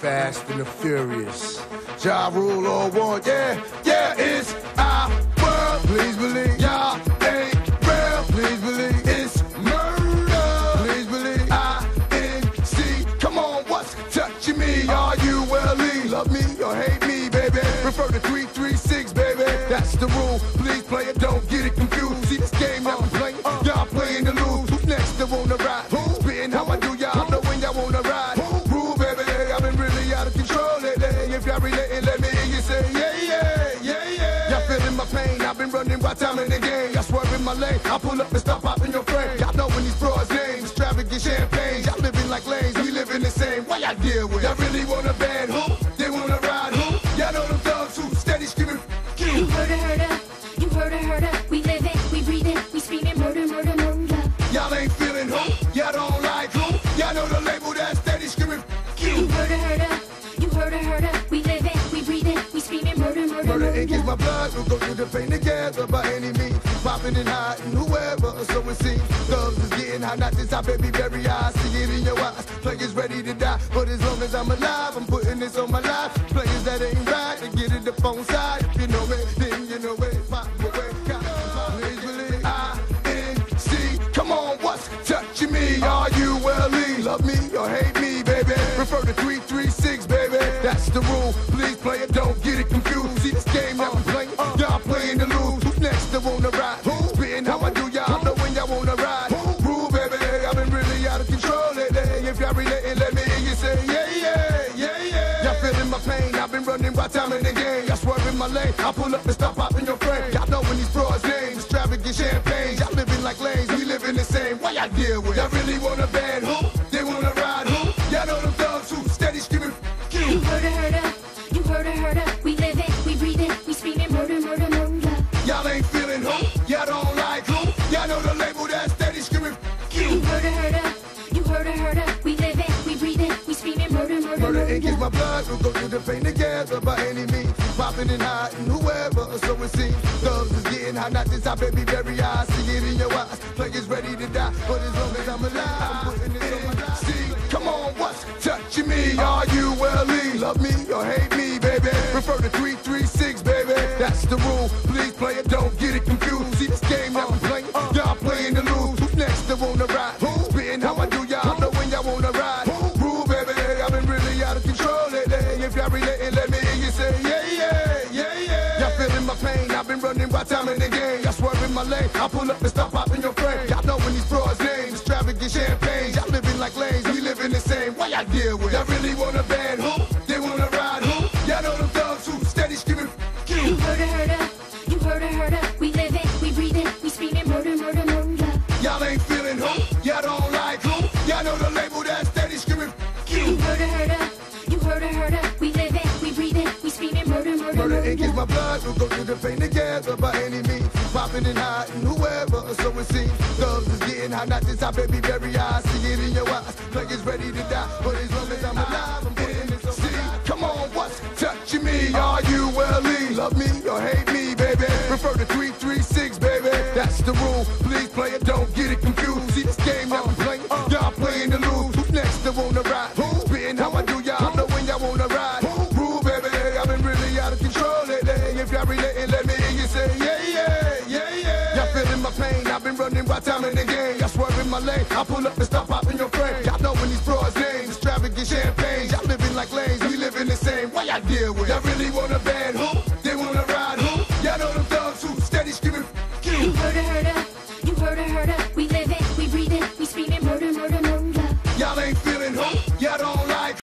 Fast and the Furious. Ja Rule all one, yeah, yeah, it's Refer to 336, baby. That's the rule. Please play it, don't get it confused. See this game that we playing, uh, y'all playing to lose. Who's next to wanna ride? Who's spitting how I do y'all know when y'all wanna ride? Who? Rule, baby, I've been really out of control lately. If y'all relating, let me hear you say, yeah, yeah, yeah, yeah. Y'all feeling my pain? I've been running by time in the game. Y'all swerving my lane. I pull up and stop popping your frame. Y'all know when these broads names, extravagant champagne. Y'all living like lanes, we living the same. Why y'all deal with? Y'all really want a band who? My blood, we'll go through the pain together by any means. Popping and hiding, whoever, so it seems. Thugs is getting hot, not this hot, baby, very high. See it in your eyes. Players ready to die, but as long as I'm alive, I'm putting this on my life. Players that ain't right, they get it the phone side. If you know me, then you know it. Relating, let me hear you say, yeah, yeah, yeah, yeah. Y'all feeling my pain? I've been running by time in the game. Y'all swerving my lane. I pull up and stop popping your frame. Y'all know when these broads names, extravagant champagne. Y'all living like lanes, we living the same. Why y'all deal with? Y'all really want a band who? They wanna ride who? Y'all know them thugs who steady screaming, you. heard it, heard it. We'll go through the pain together by any means. Popping and hiding, whoever, so it seems. Thugs is getting hot, not this hot, baby, very high. See it in your eyes. Players ready to die, but as long as I'm alive, I'm putting this on. See, come on, what's touching me? Are you well? Love me or hate me, baby? Refer to 336, baby. That's the rule. Please play it, don't get it confused. See this game that we playing, running by time in the game. Y'all swerving my lane. I pull up and stop popping your frame. Y'all know when these broads names, extravagant champagne. Y'all living like lanes, we living the same. Why y'all deal with? Y'all really want a band who? They wanna ride who? Y'all know them thugs who steady screaming, "F- You murder, Inc is my blood, we'll go through the pain together by any means. Popping and hiding, whoever, so it seems. Thugs is getting hot, not this hot, baby, very high. See it in your eyes. Players ready to die, but as long as I'm alive, I'm putting this See, come on, what's touching me? Are you well? Love me or hate me, baby? Refer to 336, baby. That's the rule. Please play it, don't get it confused. Relating, let me hear you say, yeah, yeah, yeah, yeah. Y'all feeling my pain? I've been running by time in the game. Y'all swerving my lane. I pull up and stop popping your frame. Y'all know when these broads names, extravagant champagne. Y'all living like lanes, we living the same. Why y'all deal with? Y'all really want a band who?